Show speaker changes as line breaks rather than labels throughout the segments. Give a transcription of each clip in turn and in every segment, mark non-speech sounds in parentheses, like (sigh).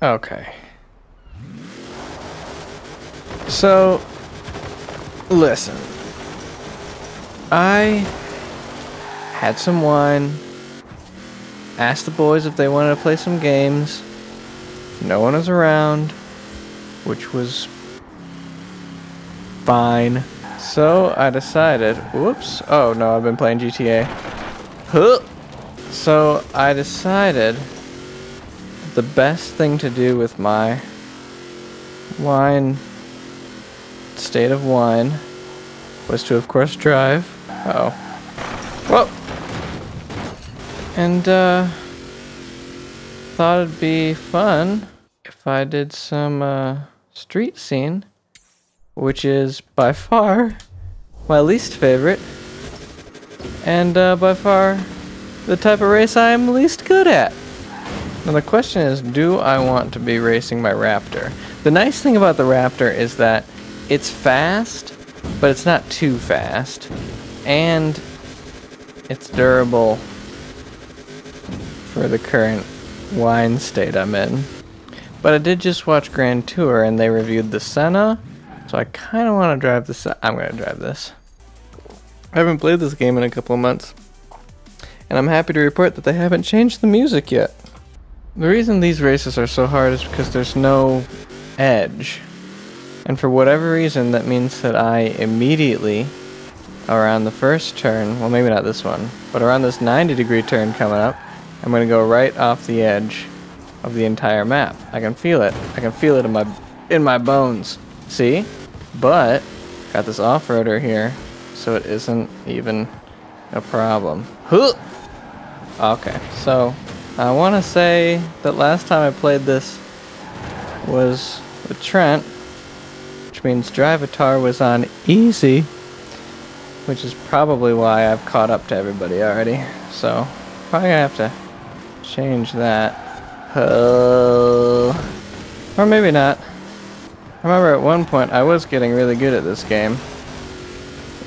Okay. So, listen. I had some wine, asked the boys if they wanted to play some games. No one was around, which was fine. So I decided, whoops, oh no, I've been playing GTA. Huh. So I decided the best thing to do with my wine state of wine was to of course drive. Uh oh. Whoa! And uh thought it'd be fun if I did some uh street scene, which is by far my least favorite, and uh, by far the type of race I am least good at. Now the question is, do I want to be racing my Raptor? The nice thing about the Raptor is that it's fast, but it's not too fast, and it's durable for the current wine state I'm in. But I did just watch Grand Tour and they reviewed the Senna, so I kind of want to drive this. I'm going to drive this. I haven't played this game in a couple of months, and I'm happy to report that they haven't changed the music yet. The reason these races are so hard is because there's no edge. And for whatever reason, that means that I immediately, around the first turn, well maybe not this one, but around this 90 degree turn coming up, I'm going to go right off the edge of the entire map. I can feel it. I can feel it in my in my bones. See? But got this off-roader here, so it isn't even a problem. Huh! Okay, so I want to say that last time I played this was with Trent, which means Drivatar was on easy, which is probably why I've caught up to everybody already. So, probably gonna have to change that. Uh, or maybe not. I remember at one point I was getting really good at this game.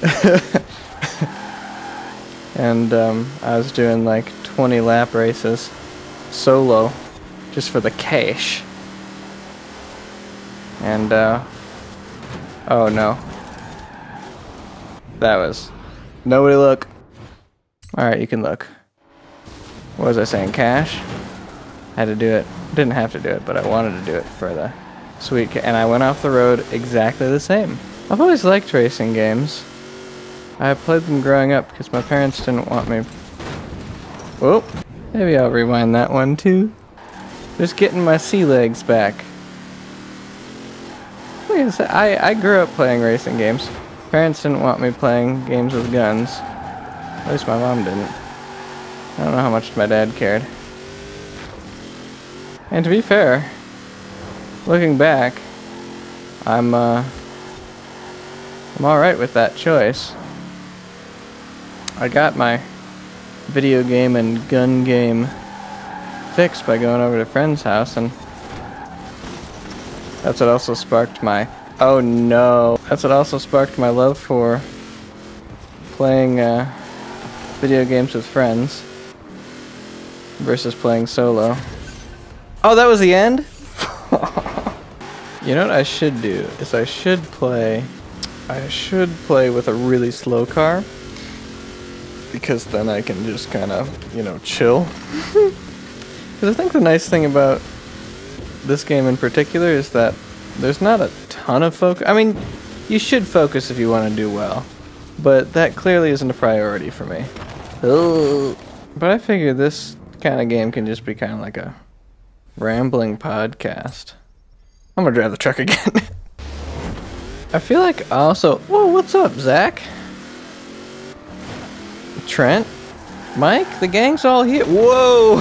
(laughs) and um, I was doing like 20 lap races solo just for the cash. And, uh, oh no. That was, nobody look. Alright, you can look. What was I saying, cash? Had to do it. Didn't have to do it, but I wanted to do it for the sweet And I went off the road exactly the same. I've always liked racing games. I played them growing up because my parents didn't want me. Whoa. Maybe I'll rewind that one too. Just getting my sea legs back. I, I grew up playing racing games. Parents didn't want me playing games with guns. At least my mom didn't. I don't know how much my dad cared. And to be fair, looking back, I'm uh, I'm all right with that choice. I got my video game and gun game fixed by going over to a friend's house and that's what also sparked my oh no that's what also sparked my love for playing uh, video games with friends versus playing solo. Oh that was the end? (laughs) You know what I should do is I should play I should play with a really slow car because then I can just kind of, you know, chill. (laughs) Because I think the nice thing about this game in particular is that there's not a ton of focus. I mean, you should focus if you want to do well, but that clearly isn't a priority for me. But I figure this kind of game can just be kind of like a rambling podcast. I'm gonna drive the truck again. (laughs) I feel like also. Whoa, what's up, Zach? Trent, Mike, the gang's all here. Whoa!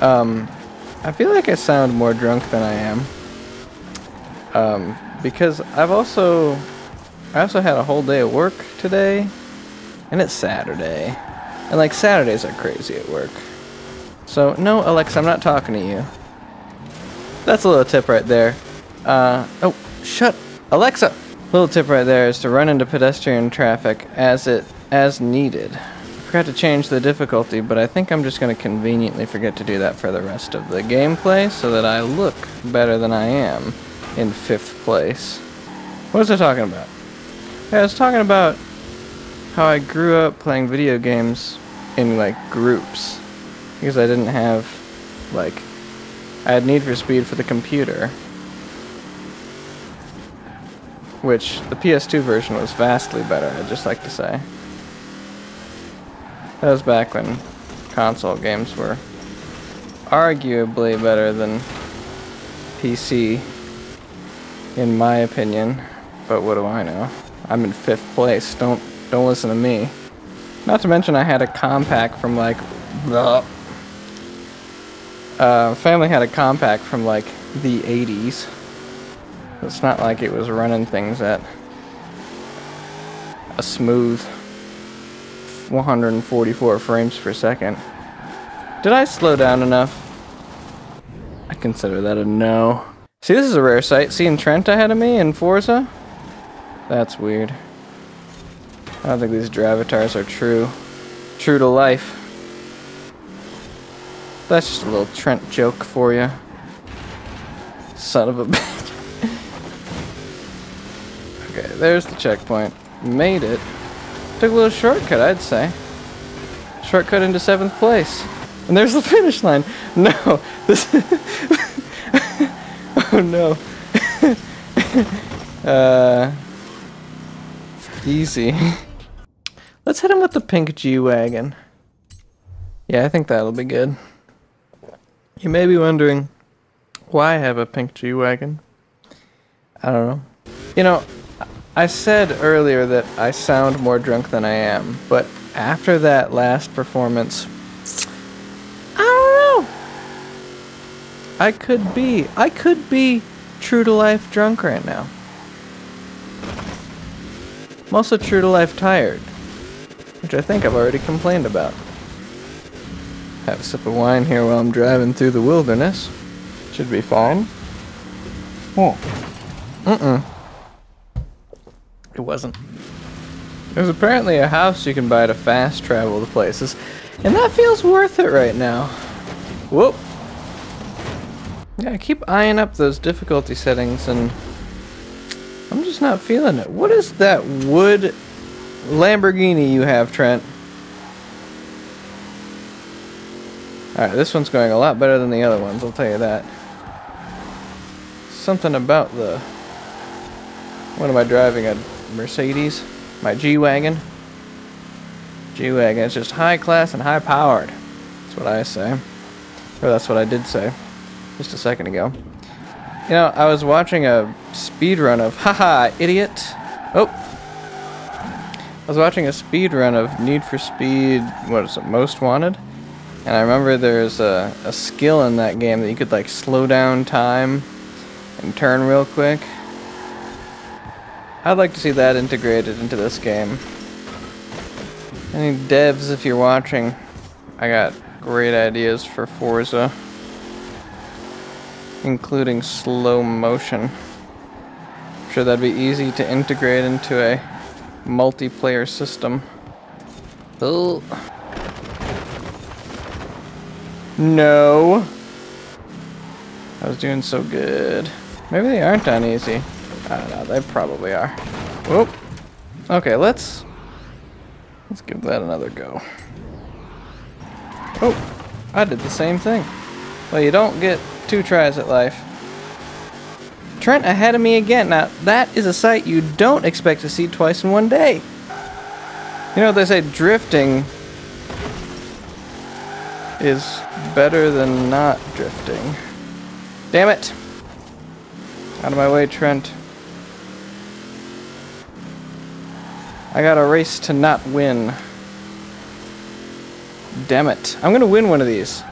(laughs) um, I feel like I sound more drunk than I am. Um, because I've also, I also had a whole day of work today, and it's Saturday. And like Saturdays are crazy at work. So, no, Alexa, I'm not talking to you. That's a little tip right there. Uh, oh, shut. Alexa! Little tip right there is to run into pedestrian traffic as it as needed. Forgot to change the difficulty, but I think I'm just going to conveniently forget to do that for the rest of the gameplay so that I look better than I am in fifth place. What was I talking about? Yeah, I was talking about how I grew up playing video games in like groups because I didn't have like I had Need for Speed for the computer which the PS2 version was vastly better, I'd just like to say. That was back when console games were arguably better than PC, in my opinion. But what do I know? I'm in fifth place. Don't don't listen to me. Not to mention I had a compact from like the uh, family had a compact from like the 80s. It's not like it was running things at a smooth 144 frames per second. Did I slow down enough? I consider that a no. See, this is a rare sight. Seeing Trent ahead of me in Forza? That's weird. I don't think these Drivatars are true. True to life. That's just a little Trent joke for you. Son of a (laughs) bitch. Okay, there's the checkpoint. Made it. Took a little shortcut, I'd say. Shortcut into seventh place. And there's the (laughs) finish line. No, this. (laughs) oh no. (laughs) uh. Easy. Let's hit him with the pink G wagon. Yeah, I think that'll be good. You may be wondering why I have a pink G wagon. I don't know. You know, I said earlier that I sound more drunk than I am, but after that last performance, I don't know. I could be, I could be true to life drunk right now. I'm also true to life tired, which I think I've already complained about. Have a sip of wine here while I'm driving through the wilderness. Should be fine. Oh. Mm-mm. It wasn't. There's apparently a house you can buy to fast travel to places, and that feels worth it right now. Whoop. Yeah, I keep eyeing up those difficulty settings, and I'm just not feeling it. What is that wood Lamborghini you have, Trent? Alright, this one's going a lot better than the other ones, I'll tell you that. Something about the... What am I driving? A Mercedes, my G-Wagon. G-Wagon, it's just high class and high powered. That's what I say. Or that's what I did say just a second ago. You know, I was watching a speed run of, haha, idiot. Oh. I was watching a speed run of Need for Speed, what is it, Most Wanted? And I remember there's a, a skill in that game that you could like slow down time and turn real quick. I'd like to see that integrated into this game. Any devs, if you're watching, I got great ideas for Forza. Including slow motion. I'm sure that'd be easy to integrate into a multiplayer system. Oh. No. I was doing so good. Maybe they aren't on easy. I don't know, they probably are. Whoop. Okay, let's... Let's give that another go. Oh, I did the same thing. Well, you don't get two tries at life. Trent ahead of me again. Now, that is a sight you don't expect to see twice in one day. You know, they say drifting is better than not drifting. Damn it! Out of my way, Trent. I got a race to not win. Damn it. I'm gonna win one of these.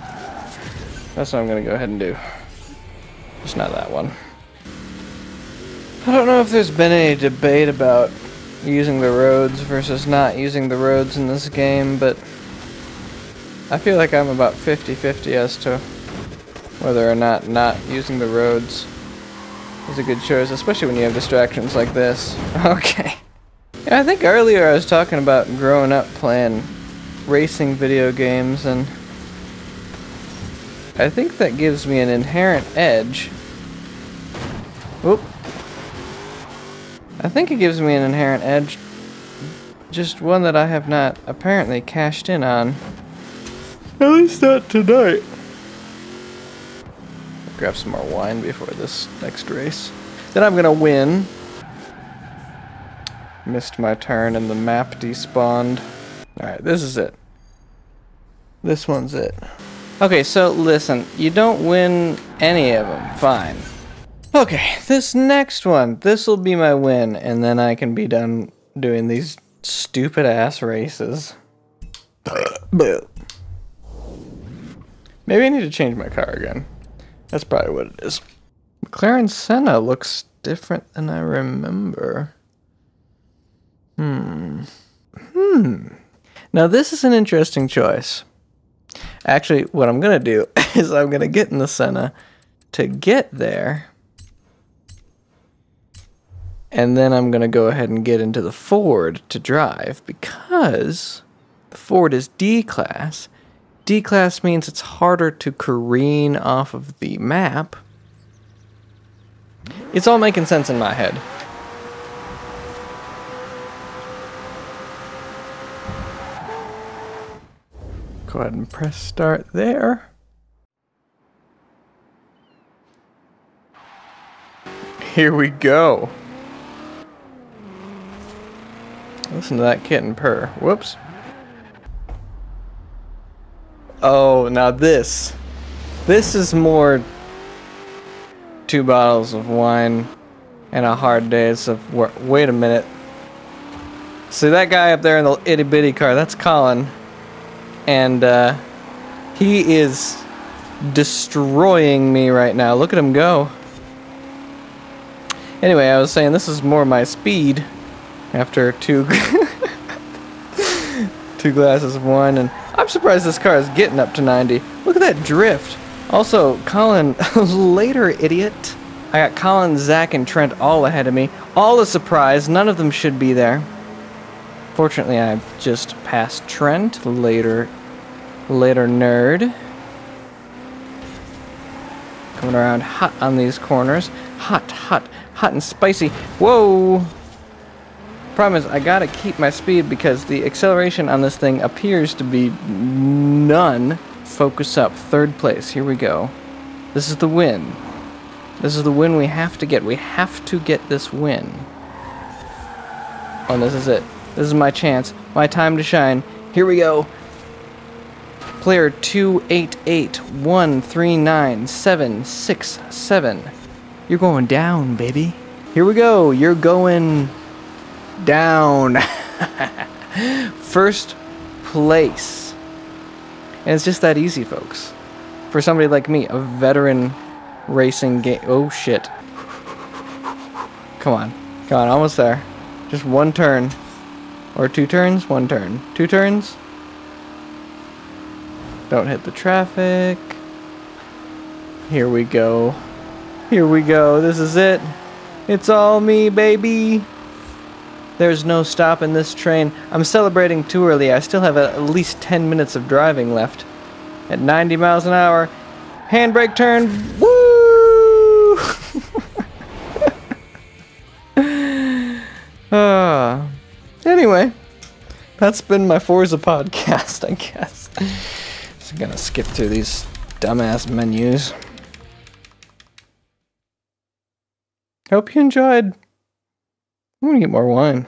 That's what I'm gonna go ahead and do. Just not that one. I don't know if there's been any debate about using the roads versus not using the roads in this game, but I feel like I'm about 50-50 as to whether or not not using the roads is a good choice, especially when you have distractions like this. (laughs) Okay. Yeah, I think earlier I was talking about growing up playing racing video games, and I think that gives me an inherent edge. Whoop. I think it gives me an inherent edge, just one that I have not apparently cashed in on. At least not tonight. Grab some more wine before this next race. Then I'm gonna win. Missed my turn and the map despawned. Alright, this is it. This one's it. Okay, so listen, you don't win any of them, fine. Okay, this next one, this will be my win, and then I can be done doing these stupid ass races. Maybe I need to change my car again. That's probably what it is. McLaren Senna looks different than I remember. Hmm. Hmm. Now this is an interesting choice. Actually, what I'm gonna do (laughs) is I'm gonna get in the Senna to get there. And then I'm gonna go ahead and get into the Ford to drive because the Ford is D-Class D-class means it's harder to careen off of the map. It's all making sense in my head. Go ahead and press start there. Here we go. Listen to that kitten purr. Whoops. Oh, now this. This is more two bottles of wine and a hard day's of work. Wait a minute. See that guy up there in the itty bitty car? That's Colin. And uh, he is destroying me right now. Look at him go. Anyway, I was saying this is more my speed after two (laughs) two glasses of wine and I'm surprised this car is getting up to 90. Look at that drift. Also, Colin, (laughs) later, idiot. I got Colin, Zach, and Trent all ahead of me. All a surprise. None of them should be there. Fortunately, I've just passed Trent. Later, later, nerd. Coming around hot on these corners. Hot, hot, hot and spicy. Whoa! Problem is, I gotta keep my speed because the acceleration on this thing appears to be none. Focus up, third place, here we go. This is the win. This is the win we have to get. We have to get this win. Oh, and this is it. This is my chance, my time to shine. Here we go. Player 288139767. You're going down, baby. Here we go. You're going down. (laughs) First place. And it's just that easy, folks. For somebody like me, a veteran racing game. Oh, shit. (sighs) Come on. Come on, almost there. Just one turn. Or two turns? One turn. Two turns? Don't hit the traffic. Here we go. Here we go. This is it. It's all me, baby. There's no stopping this train. I'm celebrating too early. I still have at least 10 minutes of driving left. At 90 miles an hour. Handbrake turn. Woo! uh, (laughs) anyway, that's been my Forza podcast, (laughs) I guess. Just gonna skip through these dumbass menus. Hope you enjoyed. I'm gonna get more wine.